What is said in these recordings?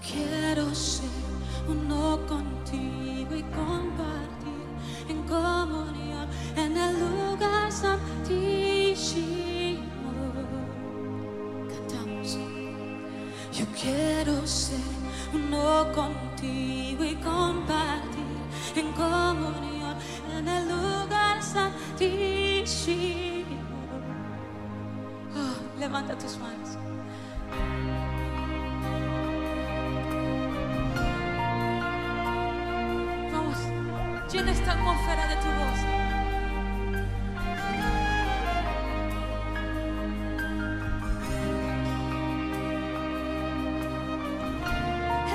Quiero ser uno contigo y compartir en comunión en el lugar santísimo. Cantamos. Yo quiero ser uno contigo y compartir en comunión en el lugar santísimo. Oh, levanta tus manos. Llena esta atmósfera de tu voz.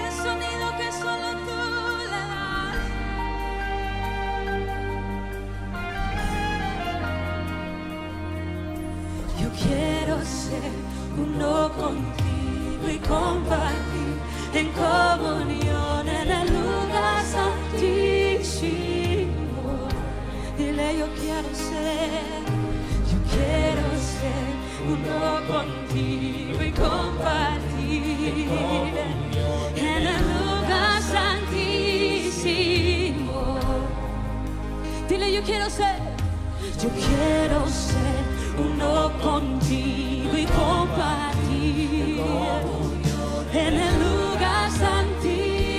El sonido que le das. Yo quiero ser uno contigo y compartir en comunión yo quiero ser, yo quiero ser uno contigo y compartir en el lugar santísimo. Dile yo quiero ser, yo quiero ser uno contigo y compartir en el lugar santísimo.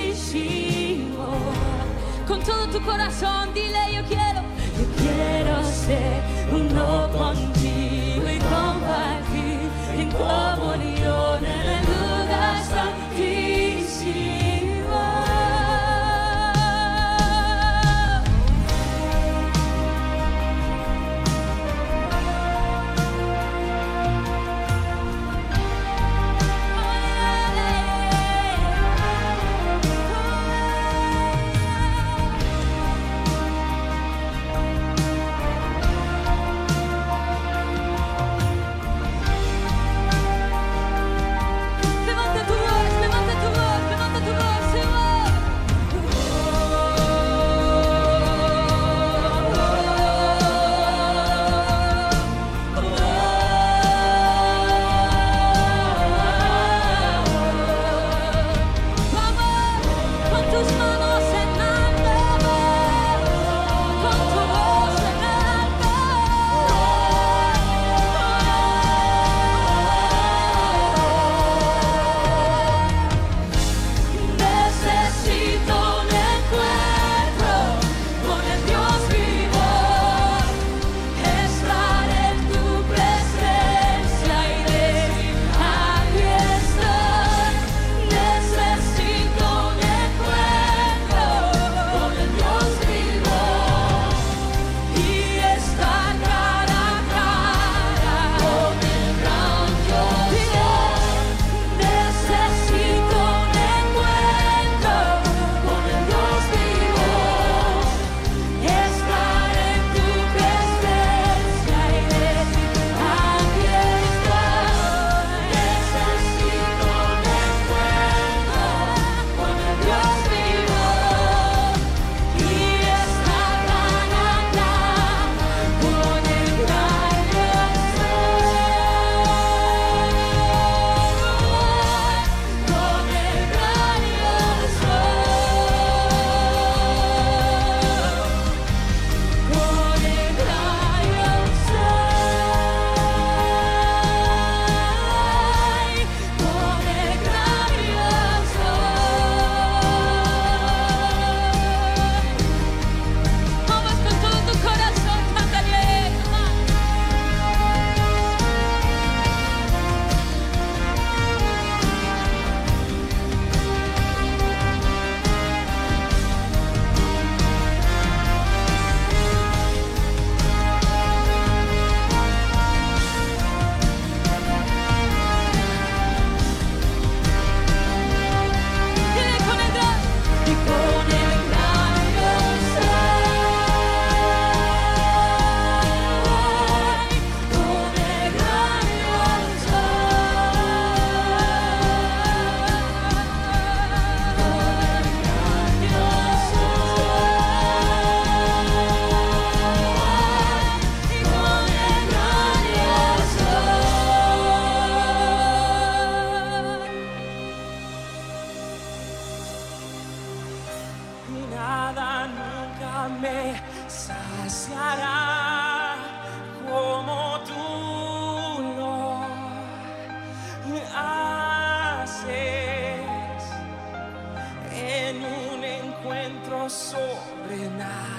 Con todo tu corazón, dile yo quiero, quiero ser uno contigo y compartir en me saciará como tú lo haces en un encuentro sobrenatural